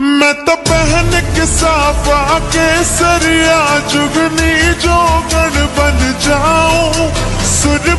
मैं तो बहन किसाफा के सरिया जुगनी जोगन बन जाऊँ सुर